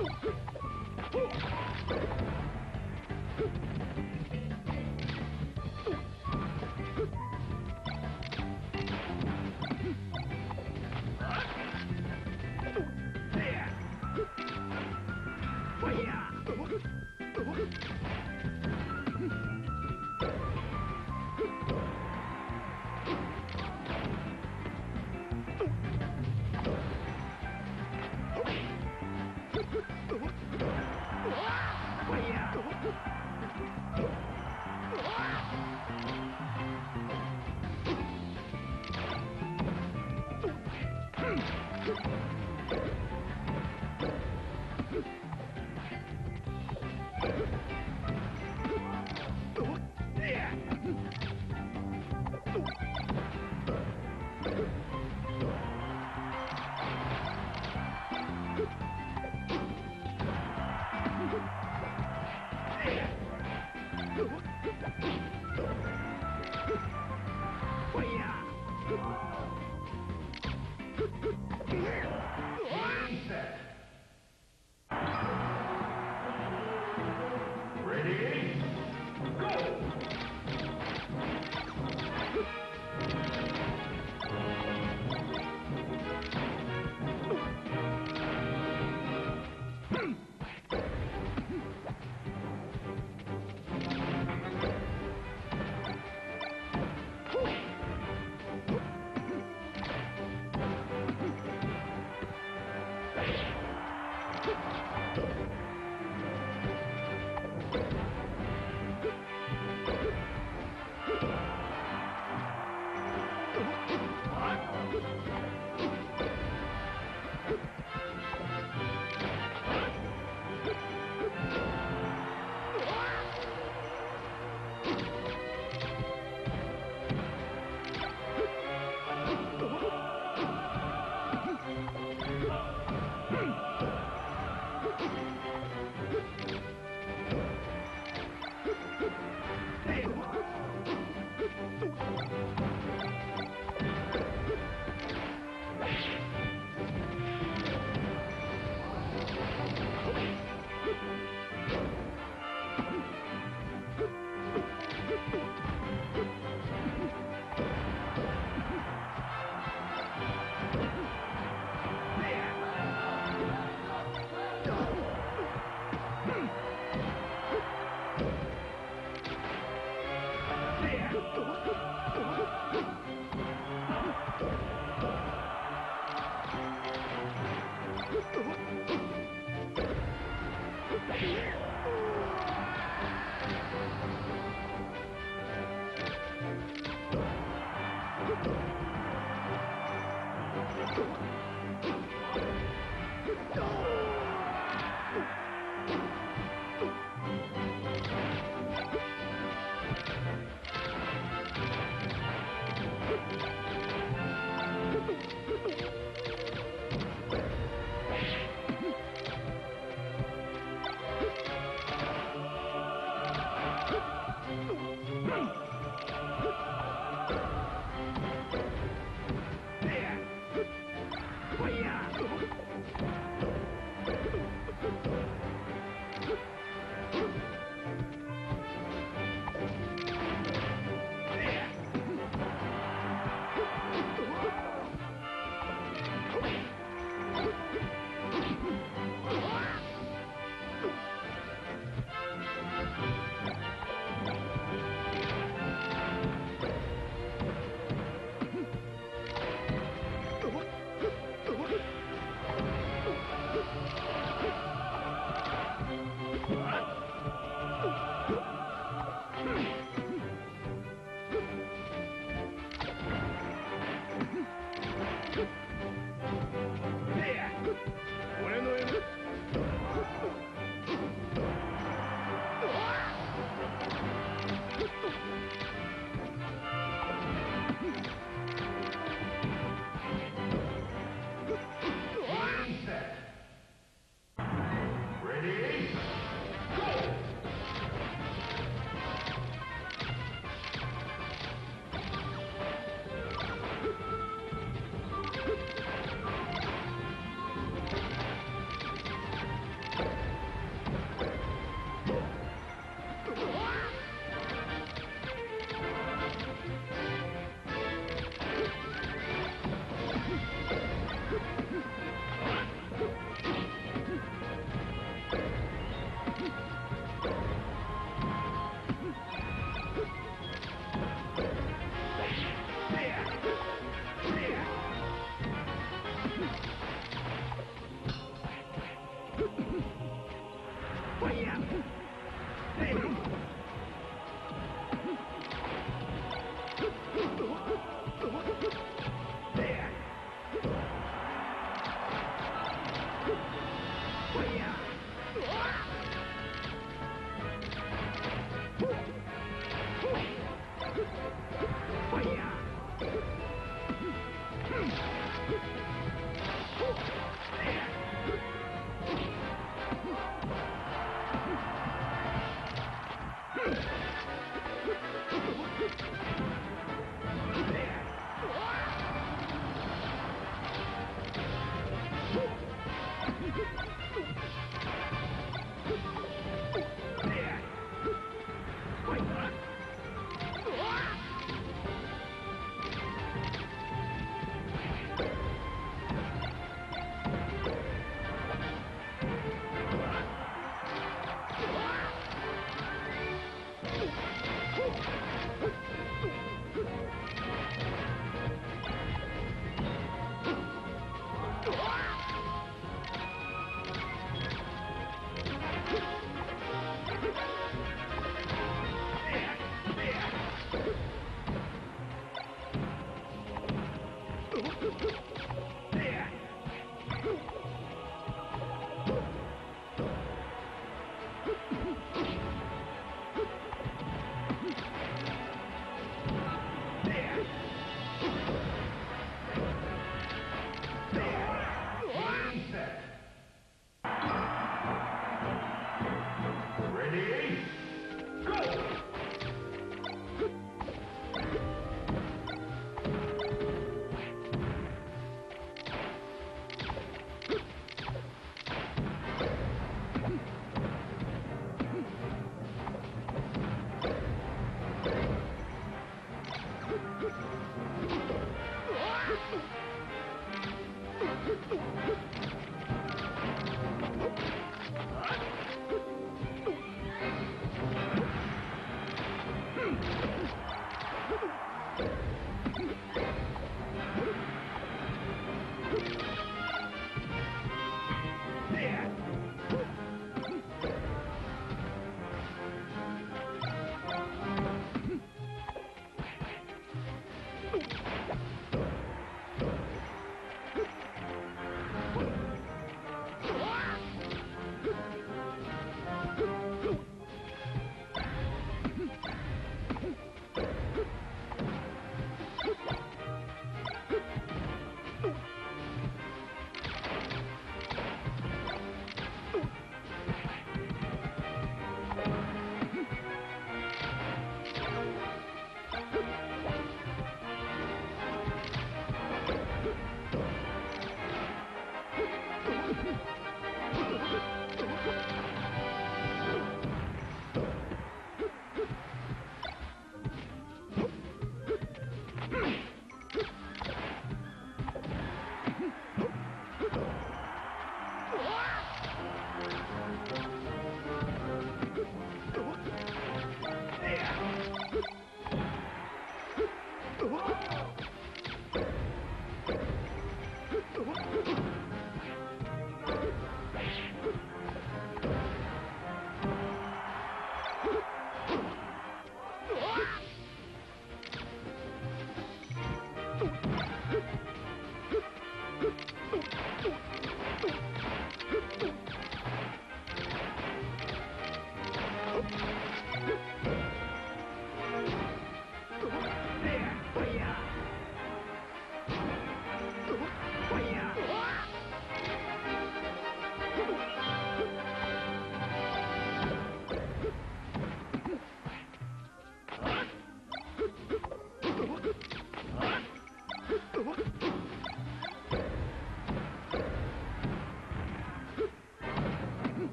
Oh,